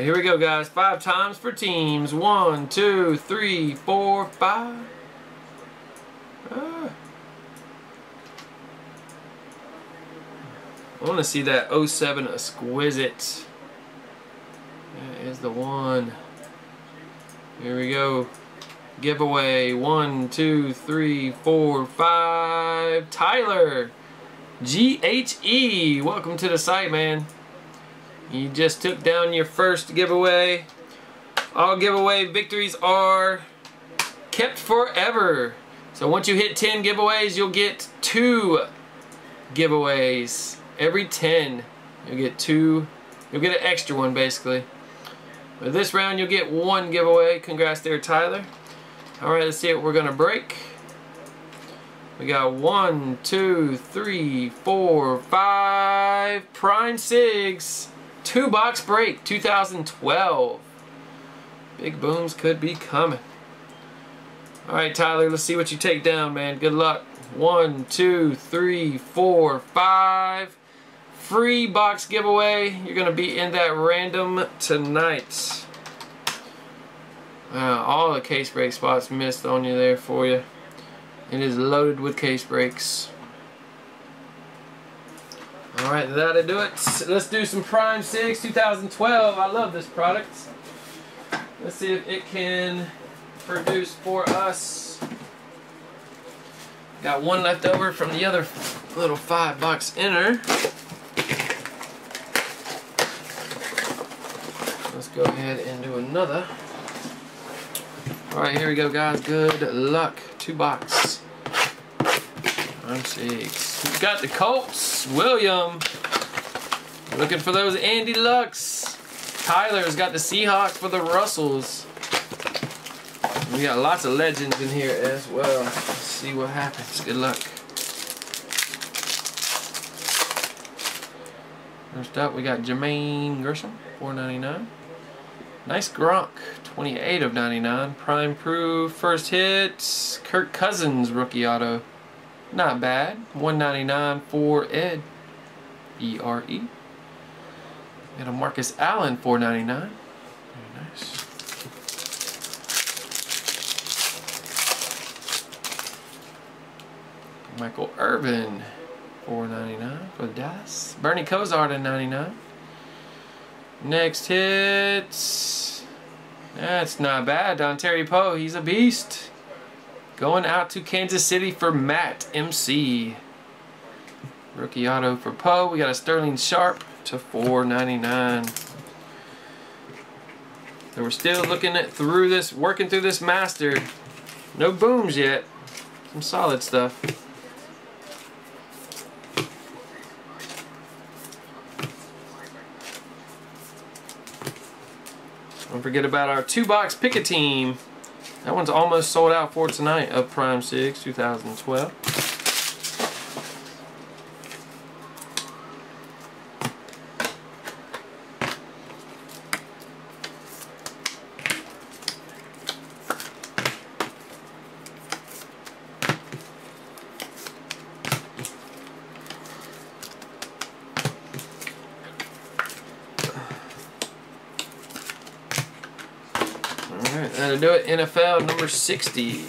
Here we go, guys. Five times for teams. One, two, three, four, five. Ah. I want to see that 07 Exquisite. That is the one. Here we go. Giveaway. One, two, three, four, five. Tyler. GHE. Welcome to the site, man. You just took down your first giveaway. All giveaway victories are kept forever. So once you hit 10 giveaways, you'll get two giveaways. Every 10, you'll get two. You'll get an extra one, basically. But this round, you'll get one giveaway. Congrats there, Tyler. All right, let's see what we're going to break. We got one, two, three, four, five. Prime Sigs. Two box break, 2012. Big booms could be coming. Alright, Tyler, let's see what you take down, man. Good luck. One, two, three, four, five. Free box giveaway. You're going to be in that random tonight. Uh, all the case break spots missed on you there for you. It is loaded with case breaks. Alright, that'll do it. Let's do some Prime Sigs 2012. I love this product. Let's see if it can produce for us. Got one left over from the other little five box inner. Let's go ahead and do another. Alright, here we go guys. Good luck. Two box. Prime Sigs. We've got the Colts. William. Looking for those Andy Lucks. Tyler's got the Seahawks for the Russells. We got lots of legends in here as well. Let's see what happens. Good luck. First up, we got Jermaine Gresham, 4.99. Nice Gronk, 28 of 99. Prime Proof, first hit. Kirk Cousins, rookie auto. Not bad. 199 for Ed. E-R-E. Got a Marcus Allen, 499. Very nice. Michael Irvin, 499 for the Dallas. Bernie Kosar at 99. Next hit. That's not bad. Dontari Poe, he's a beast. Going out to Kansas City for Matt MC. Rookie auto for Poe. We got a Sterling Sharpe to 4.99. So we're still looking at through this, working through this master. No booms yet. Some solid stuff. Don't forget about our two box pick a team. That one's almost sold out for tonight of Prime Sigs 2012. Alright, uh, that'll do it. NFL number 60.